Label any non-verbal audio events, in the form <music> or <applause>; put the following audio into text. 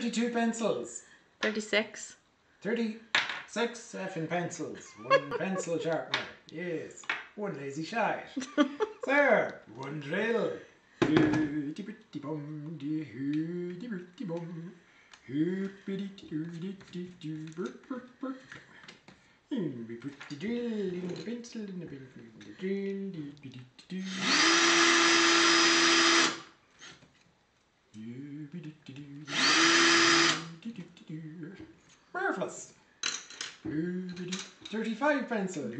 32 pencils. 36. 36 effing pencils. One <laughs> pencil sharpener. Yes. One lazy shite. <laughs> Sir, one drill. The in the pencil, in the pencil, in the. Hoopity doo. Marvelous. 35 pencil.